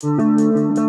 Música